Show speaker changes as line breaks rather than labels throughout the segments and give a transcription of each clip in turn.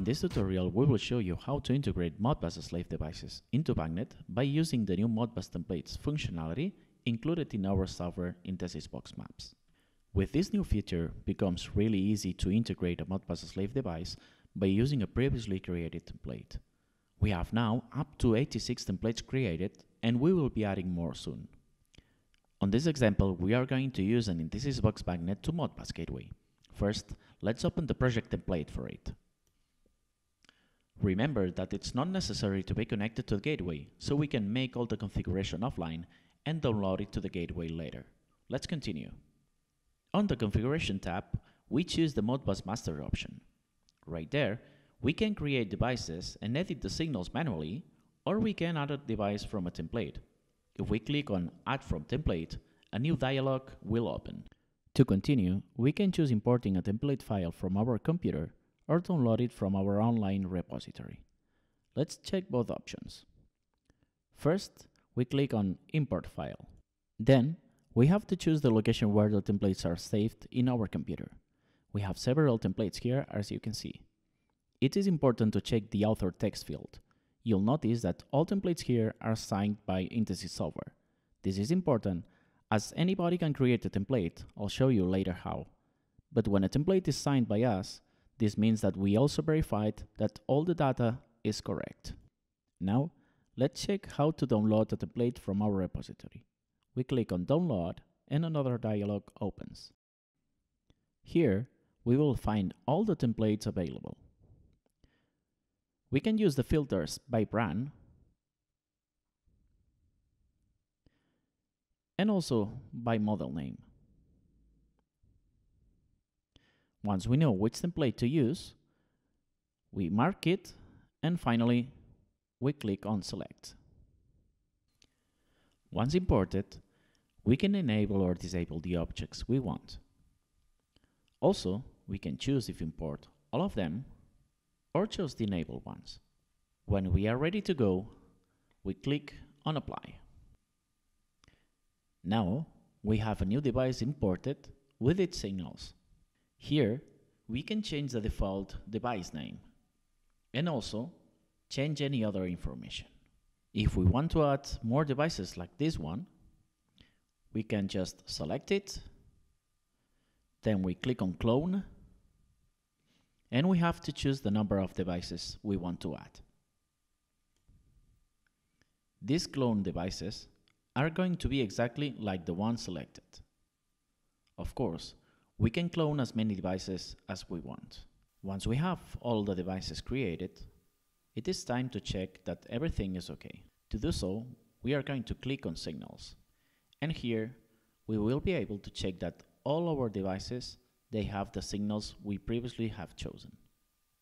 In this tutorial, we will show you how to integrate Modbus slave devices into BACnet by using the new Modbus templates functionality included in our software Intesis Box Maps. With this new feature, becomes really easy to integrate a Modbus slave device by using a previously created template. We have now up to 86 templates created and we will be adding more soon. On this example, we are going to use an Box BACnet to Modbus gateway. First, let's open the project template for it. Remember that it's not necessary to be connected to the gateway, so we can make all the configuration offline and download it to the gateway later. Let's continue. On the configuration tab, we choose the Modbus master option. Right there, we can create devices and edit the signals manually, or we can add a device from a template. If we click on Add from template, a new dialog will open. To continue, we can choose importing a template file from our computer or download it from our online repository. Let's check both options. First, we click on Import File. Then, we have to choose the location where the templates are saved in our computer. We have several templates here as you can see. It is important to check the author text field. You'll notice that all templates here are signed by Intesis software. This is important as anybody can create a template, I'll show you later how. But when a template is signed by us, this means that we also verified that all the data is correct. Now, let's check how to download a template from our repository. We click on Download and another dialog opens. Here, we will find all the templates available. We can use the filters by brand and also by model name. Once we know which template to use, we mark it and finally we click on select. Once imported, we can enable or disable the objects we want. Also, we can choose if import all of them or just the enabled ones. When we are ready to go, we click on apply. Now, we have a new device imported with its signals. Here, we can change the default device name and also change any other information. If we want to add more devices like this one, we can just select it, then we click on clone, and we have to choose the number of devices we want to add. These clone devices are going to be exactly like the one selected. Of course, we can clone as many devices as we want. Once we have all the devices created, it is time to check that everything is okay. To do so, we are going to click on Signals. And here, we will be able to check that all our devices, they have the signals we previously have chosen.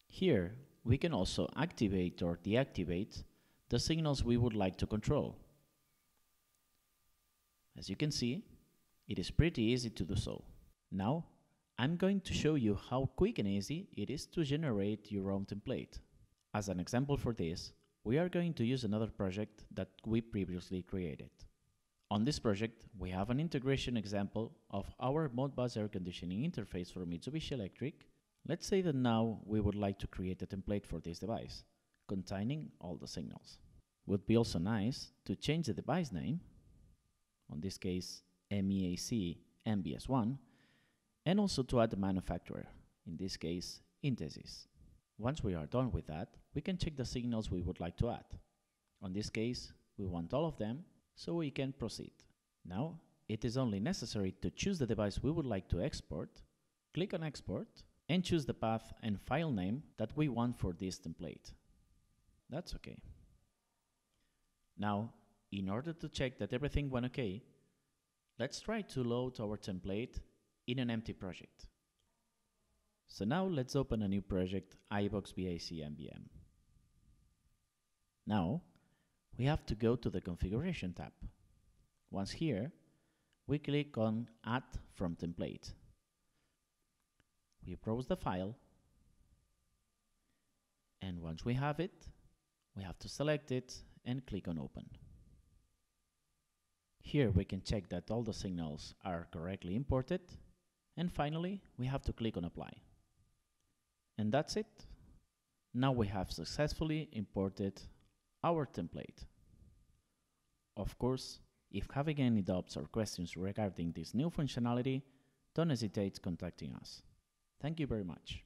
Here, we can also activate or deactivate the signals we would like to control. As you can see, it is pretty easy to do so. Now, I'm going to show you how quick and easy it is to generate your own template. As an example for this, we are going to use another project that we previously created. On this project, we have an integration example of our Modbus air conditioning interface for Mitsubishi Electric. Let's say that now we would like to create a template for this device, containing all the signals. Would be also nice to change the device name, on this case MEAC MBS1, and also to add the manufacturer, in this case Intesis. Once we are done with that, we can check the signals we would like to add. On this case, we want all of them, so we can proceed. Now, it is only necessary to choose the device we would like to export, click on export, and choose the path and file name that we want for this template. That's okay. Now, in order to check that everything went okay, let's try to load our template in an empty project. So now let's open a new project, iBox BAC MBM. Now, we have to go to the Configuration tab. Once here, we click on Add from Template. We browse the file, and once we have it, we have to select it and click on Open. Here we can check that all the signals are correctly imported and finally, we have to click on apply. And that's it. Now we have successfully imported our template. Of course, if having any doubts or questions regarding this new functionality, don't hesitate contacting us. Thank you very much.